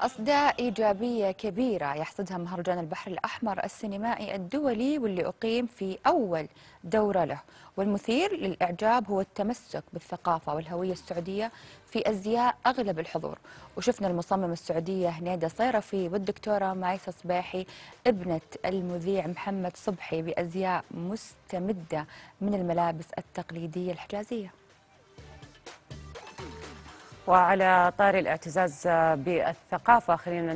أصداء إيجابية كبيرة يحصدها مهرجان البحر الأحمر السينمائي الدولي واللي أقيم في أول دورة له. والمثير للإعجاب هو التمسك بالثقافة والهوية السعودية في أزياء أغلب الحضور. وشفنا المصممة السعودية هنيدة صيرفي والدكتورة مايسة صباحي ابنة المذيع محمد صبحي بأزياء مستمدة من الملابس التقليدية الحجازية. وعلى طار الاعتزاز بالثقافة خلينا